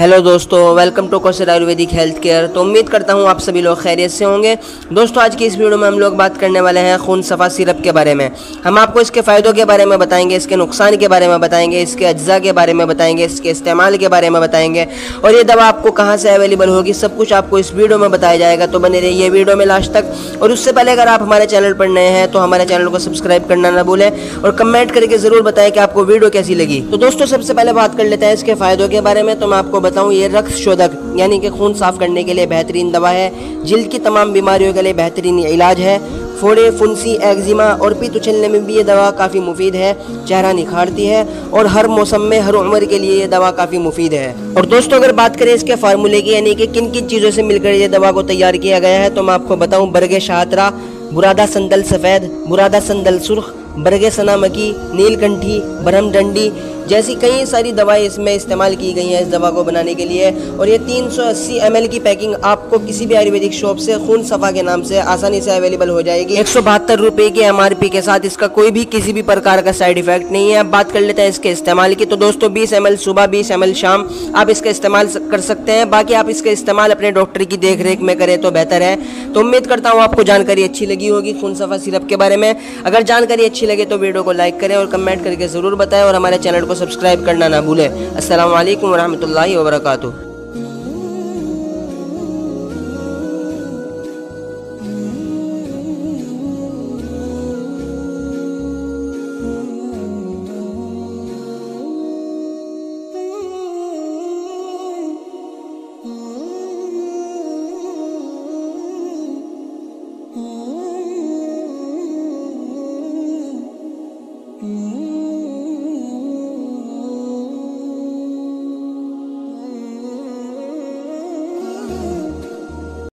Hello दोस्तों welcome to Kaushal Ayurvedic health care तो उम्मीद करता हूँ आप सभी लोग खैरियत से होंगे। दोस्तों, आज की इस वीडियो में हम लोग बात करने वाले हैं खून सफ़ा सिरप के बारे में। हम आपको इसके फ़ायदों के बारे में बताएँगे, इसके नुकसान के बारे में बताएँगे, इसके अज्जा के बारे में बताएँगे, इसके इस्तेमाल के बारे में बताएँगे। और ये दवा आपको कहाँ से अवेलेबल होगी, सब कुछ आपको इस वीडियो में बताया जाएगा। तो बने रहिए वीडियो में लास्ट तक। और उससे पहले अगर आप हमारे चैनल पर नए हैं तो हमारे चैनल को सब्सक्राइब करना ना भूलें। और कमेंट करके ज़रूर बताएँ कि आपको वीडियो कैसी लगी। तो दोस्तों, सबसे पहले बात कर लेते हैं इसके फ़ायदों के बारे में। तो मैं आपको बताऊँ, ये रक्त शोधक, यानी कि खून साफ़ करने के लिए बेहतरीन दवा है। जिल्द की तमाम बीमारियों के लिए बेहतरीन इलाज है। फोड़े, फुंसी एक्जिमा और पित उछलने में भी ये दवा काफ़ी मुफीद है। चेहरा निखारती है और हर मौसम में, हर उम्र के लिए ये दवा काफ़ी मुफीद है। और दोस्तों, अगर बात करें इसके फार्मूले की, यानी कि किन किन चीज़ों से मिलकर ये दवा को तैयार किया गया है तो मैं आपको बताऊँ, बरगे शाहतरा बुरादा संदल सफ़ेद बुरादा संदल सुर्ख, बरगे सनामकी, नीलकंठी बरम डंडी जैसी कई सारी दवाएँ इसमें इस्तेमाल की गई हैं इस दवा को बनाने के लिए, और ये 380 ml की पैकिंग आपको किसी भी आयुर्वेदिक शॉप से खून सफ़ा के नाम से आसानी से अवेलेबल हो जाएगी। एक सौ की एमआरपी के साथ इसका कोई भी किसी भी प्रकार का साइड इफ़ेक्ट नहीं है। बात कर लेते हैं इसके इस्तेमाल की। तो दोस्तों, बीस एम सुबह बीस एम शाम आप इसका इस्तेमाल कर सकते हैं। बाकी आप इसका इस्तेमाल अपने डॉक्टर की देख रेख में करें तो बेहतर है। तो उम्मीद करता हूँ आपको जानकारी अच्छी लगी होगी खून सफ़ा सिरप के बारे में। अगर जानकारी अच्छी लगे तो वीडियो को लाइक करें और कमेंट करके ज़रूर बताएँ, और हमारे चैनल को सब्सक्राइब करना ना भूलें। असल वरहमल रहमतुल्लाहि